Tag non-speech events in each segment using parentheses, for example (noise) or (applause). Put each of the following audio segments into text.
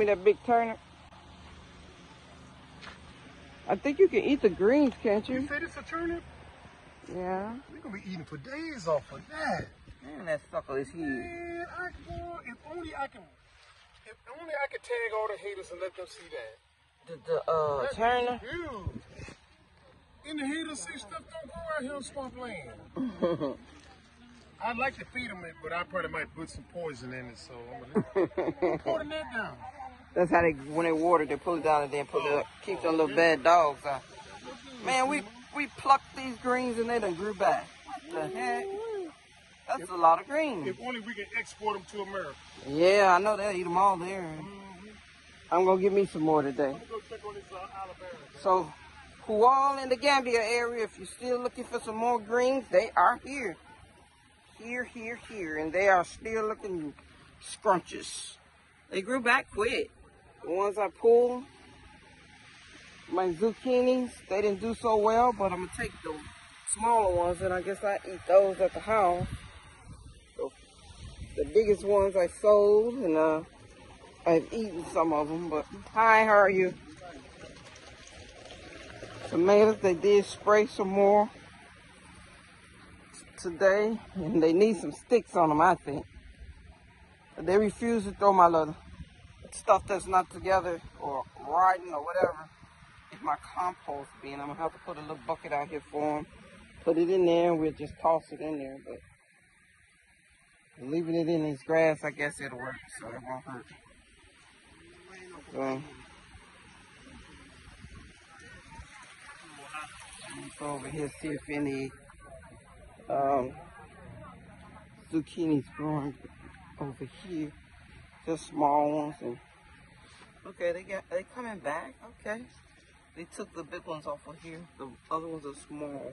me that big turnip? I think you can eat the greens, can't You you? said it's a turnip? Yeah. We're gonna be eating for days off of that. Man, that sucker is huge. Man, I boy, if only I can, if only I could tag all the haters and let them see that. The, the uh, That's turnip? huge. And the haters say stuff don't grow out here on swampland. (laughs) I'd like to feed them it, but I probably might put some poison in it, so I'm gonna pour the net down. That's how they, when they water, they pull it down and then pull it up. Keep them little bad dogs out. Man, we we plucked these greens and they done grew back. The heck? That's a lot of greens. If only we can export them to America. Yeah, I know they'll eat them all there. I'm gonna get me some more today. Go this uh. So, who all in the Gambia area, if you're still looking for some more greens, they are here. Here, here, here. And they are still looking scrumptious. They grew back quick. The ones I pulled, my zucchinis, they didn't do so well, but I'm gonna take the smaller ones and I guess I eat those at the house. So, the biggest ones I sold and uh, I've eaten some of them, but hi, how are you? tomatoes. They did spray some more today, and they need some sticks on them, I think. But they refuse to throw my little stuff that's not together or rotten or whatever in my compost bin. I'm gonna have to put a little bucket out here for them. Put it in there, and we'll just toss it in there. But leaving it in this grass, I guess it'll work, so it won't hurt. So, go over here see if any um, zucchinis growing over here. Just small ones and okay, they got they coming back. Okay, they took the big ones off of here. The other ones are small.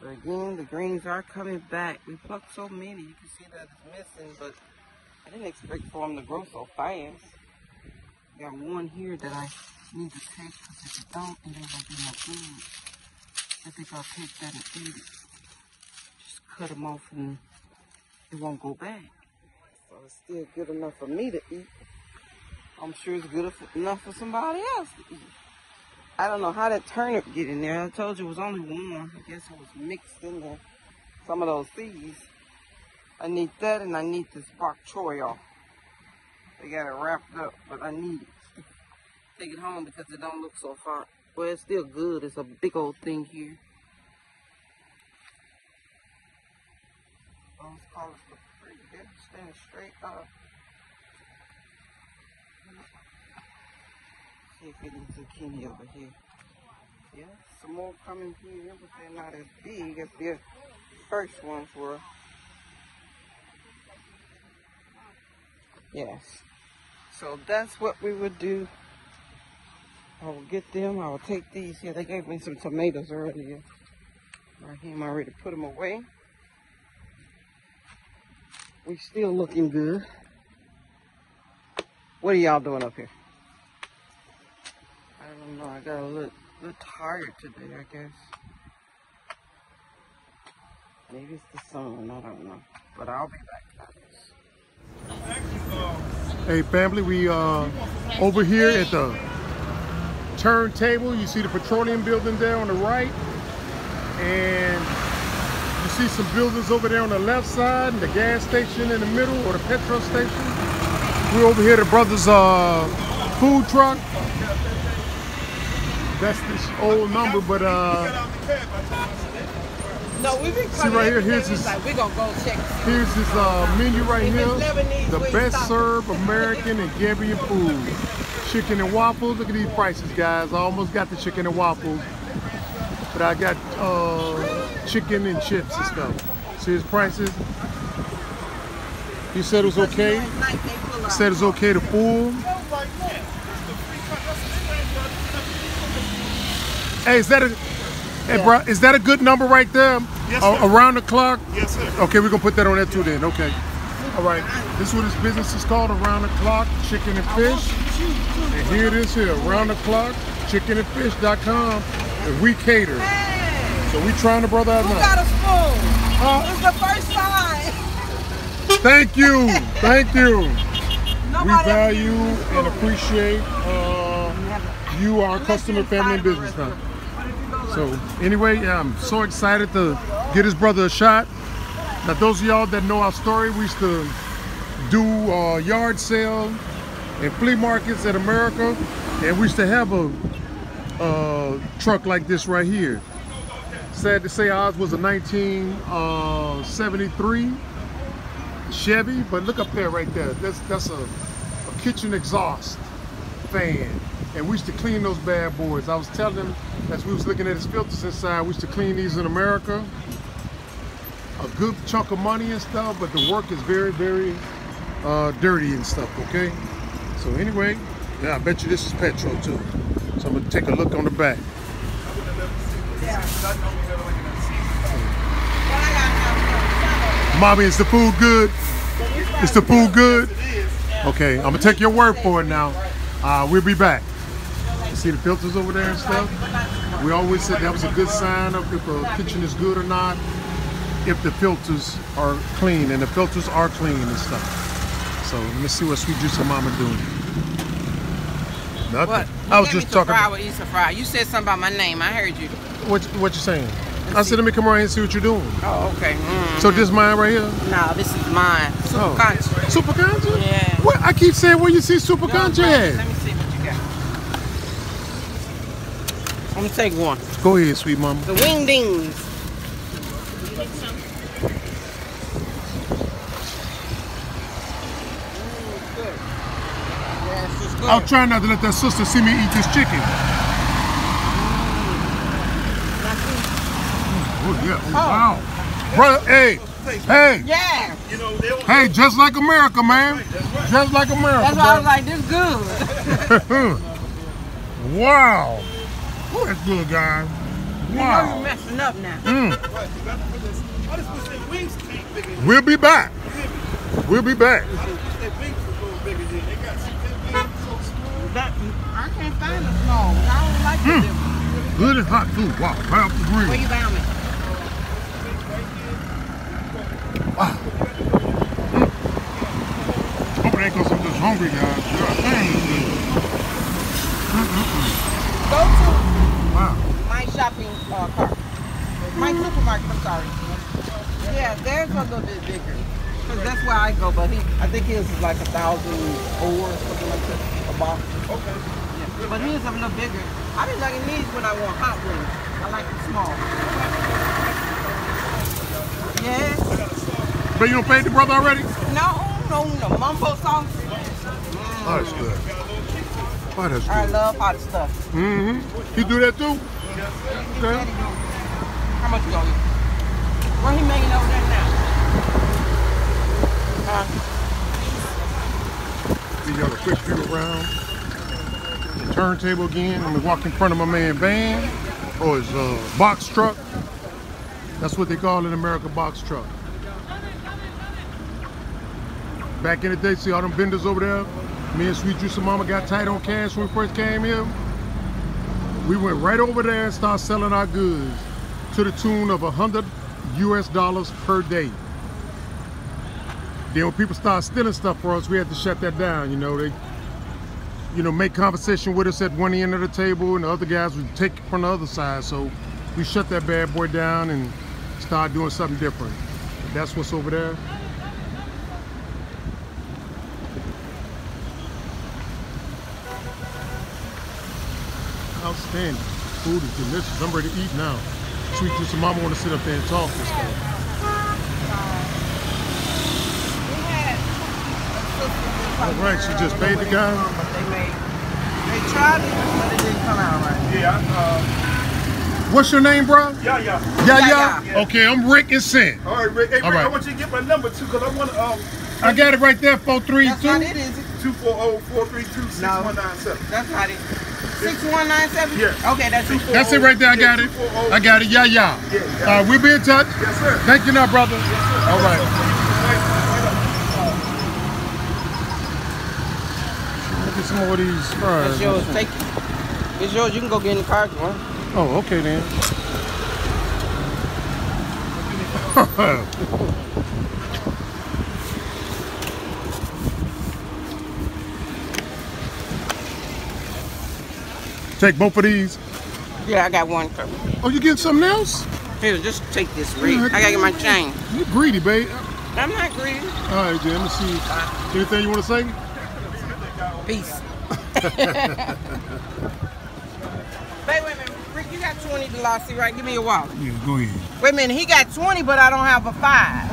But again, the greens are coming back. We plucked so many, you can see that it's missing, but I didn't expect for them to grow so fast. Got one here that I need to take because if I don't, it ain't gonna be no food. I think I'll take that and eat it. Just cut them off and it won't go back. So it's still good enough for me to eat. I'm sure it's good enough for somebody else to eat. I don't know how that turnip get in there. I told you it was only one. I guess it was mixed in there. Some of those seeds. I need that and I need this bok choy off. They got it wrapped up, but I need it. (laughs) Take it home because it don't look so far. Well, it's still good. It's a big old thing here. Those colors look pretty good. Standing straight up. See if any zucchini over here. Yeah, some more coming here, but they're not as big as the first ones were. Yes. So that's what we would do. I will get them. I will take these here. They gave me some tomatoes earlier. Raheem already put them away. We still looking good. What are y'all doing up here? I don't know. I got a little, little tired today, I guess. Maybe it's the sun. I don't know. But I'll be back. Hey family, we uh over here at the turntable. You see the petroleum building there on the right. And you see some buildings over there on the left side and the gas station in the middle or the petrol station. We're over here at the brothers uh food truck. That's this old number, but uh No, we've been See right here, here's this. this- Like, we're gonna go check. here's this uh menu right If here. Lebanese, The best served American and Gambian food. Chicken and waffles. Look at these prices, guys. I almost got the chicken and waffles. But I got uh, chicken and chips and stuff. See his prices? He said it was okay. He said it's okay to fool. Hey, is that a hey, bro, is that a good number right there? Yes, sir. around the clock? Yes, sir. Okay, we're gonna put that on there too then. Okay. All right. This is what this business is called, Around the Clock Chicken and Fish. And here it is here, Around the Clock chickenandfish.com. And we cater. So we trying to brother out Who now. got a spoon? It's the first time. Thank you. Thank you. Nobody We value can do this and appreciate uh, you, our customer, family, and business now. So anyway, yeah, I'm so excited to get his brother a shot. Now those of y'all that know our story, we used to do uh, yard sale and flea markets in America, and we used to have a uh, truck like this right here. Sad to say ours was a 1973 Chevy, but look up there right there. That's that's a, a kitchen exhaust fan. And we used to clean those bad boys. I was telling him as we was looking at his filters inside, we used to clean these in America. A good chunk of money and stuff, but the work is very, very uh, dirty and stuff, okay? So anyway, yeah, I bet you this is petrol too. So I'm gonna take a look on the back. Mommy, is the food good? Is the food good? Okay, I'm gonna take your word for it now. Uh, we'll be back. You see the filters over there and stuff? We always said that was a good sign of if a kitchen is good or not, if the filters are clean, and the filters are clean and stuff. So let me see what Sweet Juice and Mama doing. Nothing. What? I was just talking. fry About, with Issa Fry. You said something about my name. I heard you. what what you saying? I said let me come around here and see what you're doing. Oh, okay. Mm. So this mine right here. no, this is mine. Super Oh. Super Concha? Yeah. What? I keep saying where you see Super Concha Let me see what you got. I'm gonna take one. Go ahead, sweet mama. The wingdings. I'm trying not to let that sister see me eat this chicken. Oh yeah. Oh, wow. Brother, hey, hey, Yeah, hey, just like America, man. Just like America. that's why I was like, this good. (laughs) wow. Oh, that's good, guys. You know you're Wow. messing up now. Mm. We'll be back. We'll be back. That, I can't find the small. I don't like the Mm. big. Good and hot too. Wow. Right off the Where grill. you found it? Wow. Mm. Hope it ain't cause I'm just hungry, guys. God dang, it's good. Go to Wow. my shopping uh, cart. My supermarket, I'm sorry. Yeah, theirs are a little bit bigger. Cause that's where I go, but he, I think his is like a thousand four or something like that, a box. Okay. Yeah. But his is a little bigger. I be liking these when I want hot wings. I like them small. Yeah. But you don't pay the brother already? No, no, no. Mumbo sauce. Oh, that's good. Oh, that's I love hot stuff. Mm-hmm. He do that too? Okay. How much you gonna? What he making over there now? Huh? Y'all a quick view around. The turntable again. I'm gonna walk in front of my man van or his uh, box truck. That's what they call it in America, box truck. Back in the day, see all them vendors over there? Me and Sweet Juice and Mama got tight on cash when we first came here. We went right over there and started selling our goods to the tune of a hundred US dollars per day. Then when people started stealing stuff for us, we had to shut that down. You know, they, you know, make conversation with us at one end of the table, and the other guys would take it from the other side. So we shut that bad boy down and started doing something different. That's what's over there. Outstanding. Food is delicious. I'm ready to eat now. Sweet juice and mama want to sit up there and talk this stuff. We had a sister All right, she just paid the guy. But they made, they tried it, but it didn't come out right. Yeah, uh, What's your name, bro? yeah, yeah. Yeah, Yeah, yeah. Okay, I'm Rick and Sin. All right, Rick. Hey, Rick, right. I want you to get my number too, because I want to, um, I got it right there, Four three two. That's not 432. it, is it? 240-432-6197. That's not it. 6197? Yeah. Okay, that's it. That's it right there. I got it. I got it. Yeah, yeah. Yeah, All right, we'll be in touch. Yes, sir. Thank you now, brother. All right. Look at some more of these fries. That's yours. Take it. It's yours. You can go get in the car if you want. Oh, okay then. (laughs) Take both of these. Yeah, I got one for Oh, you getting something else? Here, just take this, Rick. I gotta get my chain. You greedy, babe. I'm not greedy. All right, then. Let me see. Anything you want to say? Peace. (laughs) Wait, wait a minute. Rick, you got 20 dalasi, right? Give me your wallet. Yeah, go ahead. Wait a minute. He got 20, but I don't have a five.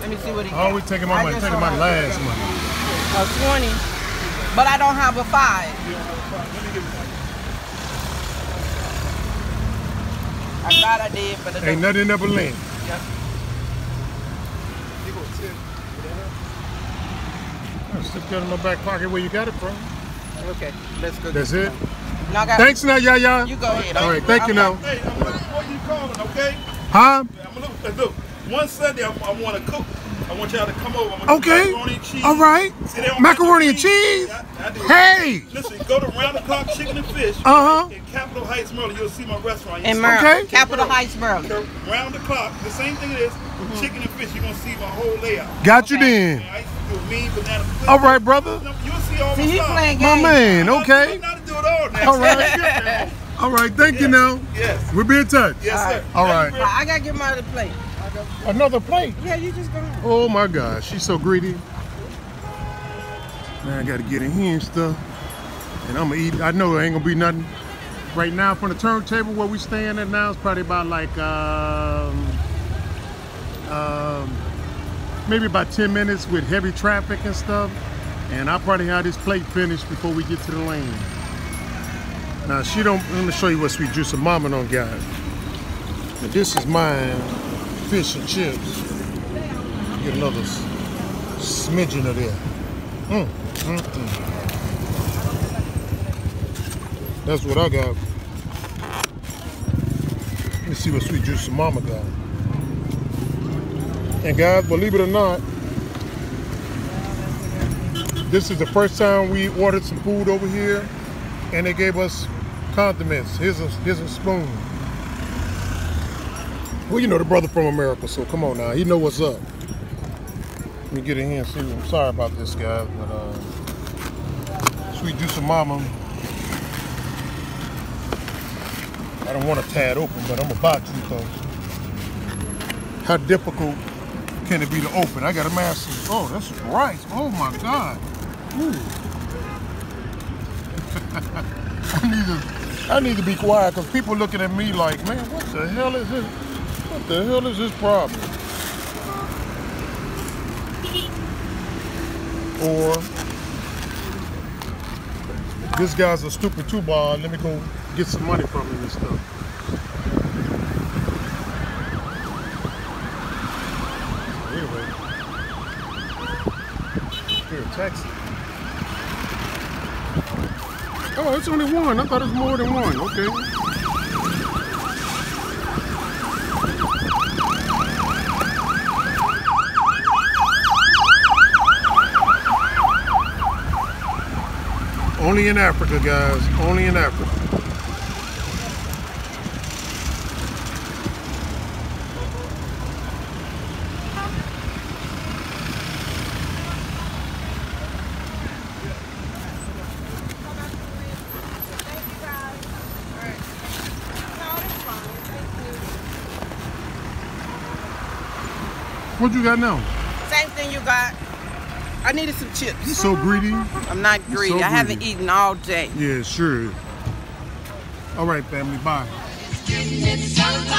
Let me see what he I got. always taking my money, taking my last money. A 20, but I don't have a five. I thought I did, but I Ain't don't. nothing ever land. Yep. Stick that in my back pocket where you got it from. Okay, let's go. That's it. some. No, I got, Thanks now, Yaya. You go ahead. All right, thank you now. Hey, I'm looking for you calling, okay? Huh? I'm looking, hey, look, one Sunday I, I want to cook. I want y'all to come over. I'm Okay. Macaroni and cheese. All right. See, they don't Macaroni make and cheese. Yeah, I do. Hey. Listen, go to Round the Clock Chicken and Fish. Uh-huh. In Capitol Heights, Maryland. You'll see my restaurant. You In see- Maryland, Okay. Capitol Heights, Maryland. Okay, Round the clock, the same thing it is. Chicken and fish. You're gonna see my whole layout. Got you Okay. then. I used to do a mean banana. split. All right, brother. You'll see all See, my he stuff. playing My games. man. I'm Okay. not to do it all now. All right. (laughs) All right. Thank you now. Yes. We'll be in touch. Yes, sir. All right. I gotta get my other plate. Another plate. Yeah, you just go. Oh my gosh, she's so greedy. Man, I gotta get in here and stuff. And I'm gonna eat. I know there ain't gonna be nothing right now from the turntable where we staying at now. It's probably about like um, um, maybe about 10 minutes with heavy traffic and stuff. And I'll probably have this plate finished before we get to the lane. Now she don't. Let me show you what sweet juice of mama don't got. But this is mine, fish and chips. Get another smidgen of that. Mm, mm, mm. That's what I got. Let me see what Sweet Juice Mama got. And guys, believe it or not, this is the first time we ordered some food over here, and they gave us condiments. Here's a here's a spoon. Well, you know the brother from America, so come on now. He know what's up. Let me get in here and see. I'm sorry about this, guys, but uh, sweet juice of mama. I don't want to tie it open, but I'm about to though. How difficult can it be to open? I got a massive. Oh, that's rice. Oh my God. Ooh. (laughs) I need to. I need to be quiet because people looking at me like, man, what the hell is this? What the hell is this problem? Or this guy's a stupid two ball. Let me go get some money from him and stuff. Anyway, here, taxi. Oh, it's only one. I thought it was more than one. Okay. Only in Africa, guys. Only in Africa. What you got now? Same thing you got. I needed some chips. You so greedy. I'm not You're greedy. so I haven't greedy. eaten all day. Yeah, sure. All right, family. Bye. It's somebody.